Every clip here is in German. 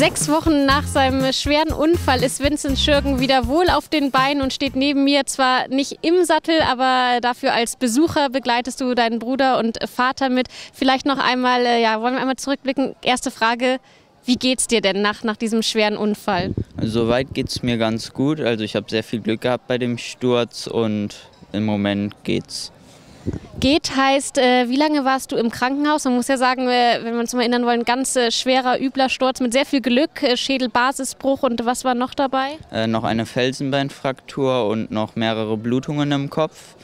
Sechs Wochen nach seinem schweren Unfall ist Vincent Schürgen wieder wohl auf den Beinen und steht neben mir. Zwar nicht im Sattel, aber dafür als Besucher begleitest du deinen Bruder und Vater mit. Vielleicht noch einmal, äh, ja, wollen wir einmal zurückblicken. Erste Frage. Wie geht's dir denn nach, nach diesem schweren Unfall? Soweit geht es mir ganz gut. Also ich habe sehr viel Glück gehabt bei dem Sturz und im Moment geht's. Geht heißt, äh, wie lange warst du im Krankenhaus? Man muss ja sagen, äh, wenn wir uns mal erinnern wollen, ganz äh, schwerer, übler Sturz mit sehr viel Glück, Schädelbasisbruch und was war noch dabei? Äh, noch eine Felsenbeinfraktur und noch mehrere Blutungen im Kopf.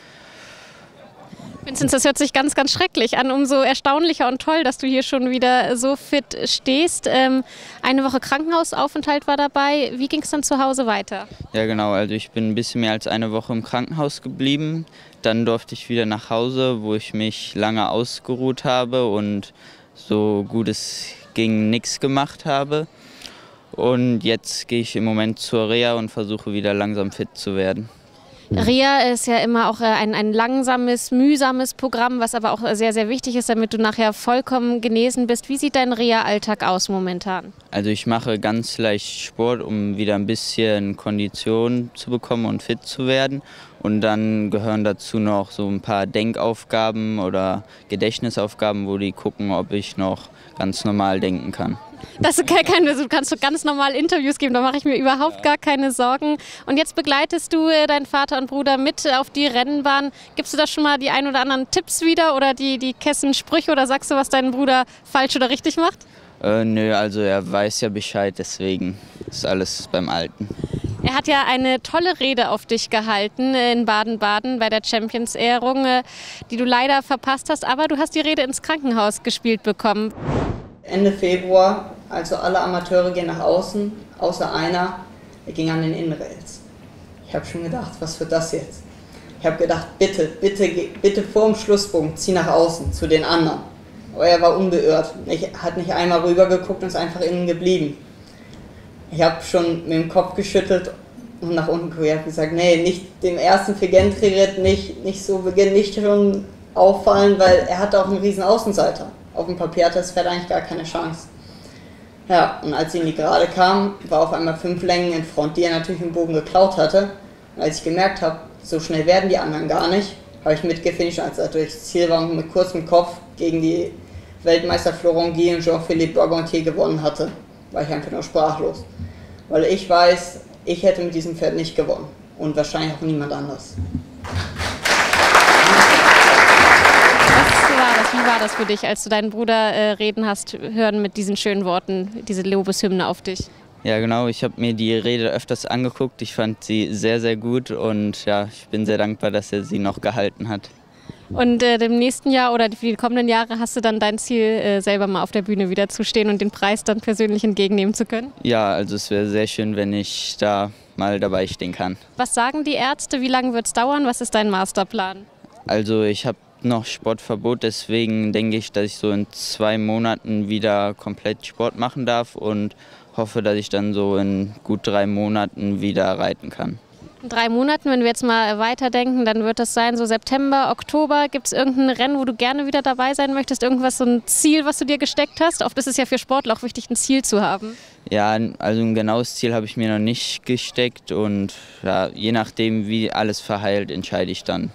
Vincent, das hört sich ganz, ganz schrecklich an. Umso erstaunlicher und toll, dass du hier schon wieder so fit stehst. Ähm, eine Woche Krankenhausaufenthalt war dabei. Wie ging es dann zu Hause weiter? Ja genau, also ich bin ein bisschen mehr als eine Woche im Krankenhaus geblieben. Dann durfte ich wieder nach Hause, wo ich mich lange ausgeruht habe und so gut es ging nichts gemacht habe. Und jetzt gehe ich im Moment zur Reha und versuche wieder langsam fit zu werden. Reha ist ja immer auch äh, ein, ein langsames, mühsames Programm, was aber auch sehr, sehr wichtig ist, damit du nachher vollkommen genesen bist. Wie sieht dein Reha-Alltag aus momentan? Also ich mache ganz leicht Sport, um wieder ein bisschen Kondition zu bekommen und fit zu werden. Und dann gehören dazu noch so ein paar Denkaufgaben oder Gedächtnisaufgaben, wo die gucken, ob ich noch ganz normal denken kann. Das ist keine, du kannst so ganz normal Interviews geben, da mache ich mir überhaupt gar keine Sorgen. Und jetzt begleitest du äh, deinen Vater und Bruder mit auf die Rennbahn. Gibst du da schon mal die ein oder anderen Tipps wieder oder die, die Kessensprüche oder sagst du, was dein Bruder falsch oder richtig macht? Äh, nö, also er weiß ja Bescheid, deswegen ist alles beim Alten. Er hat ja eine tolle Rede auf dich gehalten in Baden-Baden bei der Champions-Ehrung, äh, die du leider verpasst hast, aber du hast die Rede ins Krankenhaus gespielt bekommen. Ende Februar, also alle Amateure gehen nach außen, außer einer, der ging an den Innenrails. Ich habe schon gedacht, was wird das jetzt? Ich habe gedacht, bitte, bitte, bitte vor dem Schlusspunkt, zieh nach außen zu den anderen. Aber er war unbeirrt. Ich hat nicht einmal rübergeguckt und ist einfach innen geblieben. Ich habe schon mit dem Kopf geschüttelt und nach unten geguckt. Ich habe gesagt, nee, nicht dem ersten Figentri-Ritt nicht, nicht so beginnen, nicht schon auffallen, weil er hatte auch einen riesen Außenseiter auf dem Papier hatte das Pferd eigentlich gar keine Chance. Ja, und als sie in die Gerade kam, war auf einmal fünf Längen in Front, die er natürlich im Bogen geklaut hatte. Und als ich gemerkt habe, so schnell werden die anderen gar nicht, habe ich mitgefinisht, als er durchs Ziel war und mit kurzem Kopf gegen die Weltmeister Florent Guy und Jean-Philippe Borgontier gewonnen hatte. War ich einfach nur sprachlos. Weil ich weiß, ich hätte mit diesem Pferd nicht gewonnen. Und wahrscheinlich auch niemand anders. Wie war das für dich, als du deinen Bruder äh, reden hast, hören mit diesen schönen Worten, diese Lobeshymne auf dich? Ja, genau. Ich habe mir die Rede öfters angeguckt. Ich fand sie sehr, sehr gut und ja, ich bin sehr dankbar, dass er sie noch gehalten hat. Und äh, im nächsten Jahr oder für die kommenden Jahre hast du dann dein Ziel, äh, selber mal auf der Bühne wieder zu stehen und den Preis dann persönlich entgegennehmen zu können? Ja, also es wäre sehr schön, wenn ich da mal dabei stehen kann. Was sagen die Ärzte? Wie lange wird es dauern? Was ist dein Masterplan? Also ich habe noch Sportverbot, deswegen denke ich, dass ich so in zwei Monaten wieder komplett Sport machen darf und hoffe, dass ich dann so in gut drei Monaten wieder reiten kann. In drei Monaten, wenn wir jetzt mal weiterdenken, dann wird das sein, so September, Oktober. Gibt es irgendein Rennen, wo du gerne wieder dabei sein möchtest? Irgendwas, so ein Ziel, was du dir gesteckt hast? Oft ist es ja für Sportler auch wichtig, ein Ziel zu haben. Ja, also ein genaues Ziel habe ich mir noch nicht gesteckt und ja, je nachdem, wie alles verheilt, entscheide ich dann.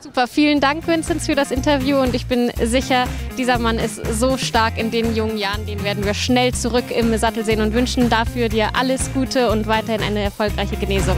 Super, vielen Dank, Vincent, für das Interview und ich bin sicher, dieser Mann ist so stark in den jungen Jahren, den werden wir schnell zurück im Sattel sehen und wünschen dafür dir alles Gute und weiterhin eine erfolgreiche Genesung.